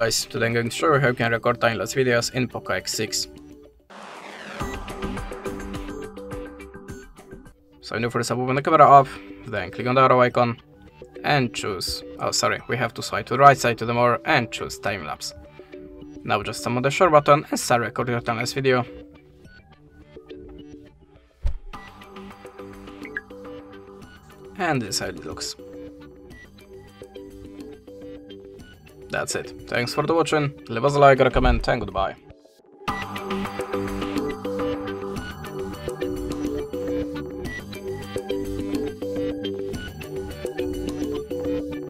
Guys, today I'm going to show you how you can record time-lapse videos in Poco X6. So now for this open the camera up, then click on the arrow icon and choose, oh sorry, we have to swipe to the right side to the more and choose time-lapse. Now just summon the share button and start recording your time-lapse video. And this is how it looks. That's it. Thanks for the watching, leave us a like, recommend and goodbye.